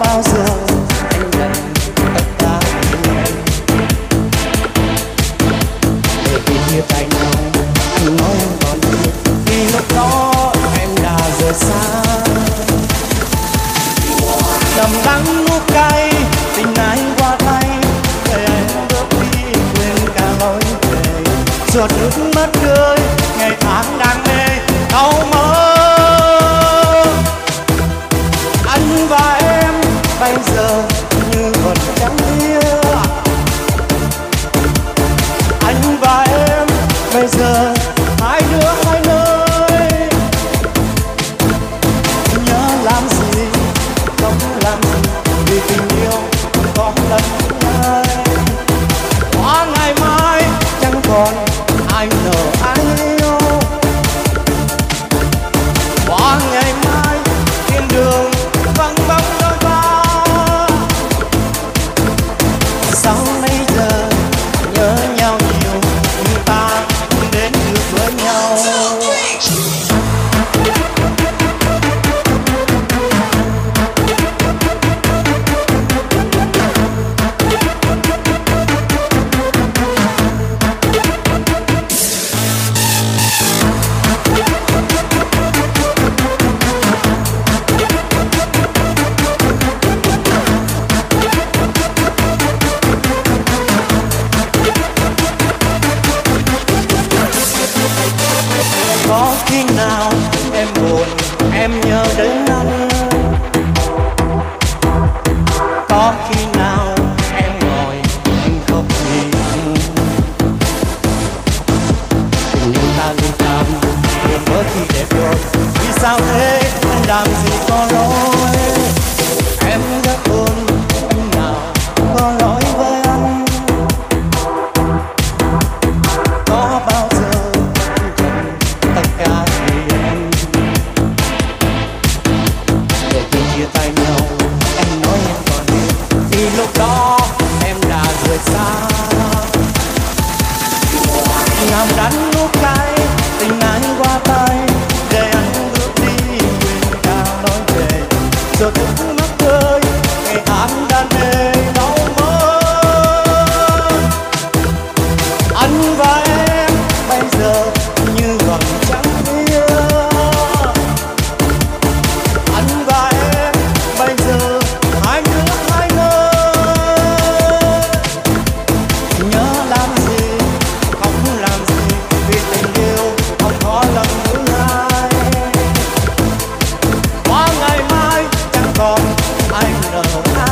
bao giờ giọt nước mắt rơi, ngày tháng đang mê, đau mơ. Anh và em bây giờ như còn trắng đĩa anh và em bây giờ hai đứa hai nơi. Nhớ làm gì, không làm gì, vì tình yêu còn lần nhai qua ngày mai chẳng còn asking now. I know.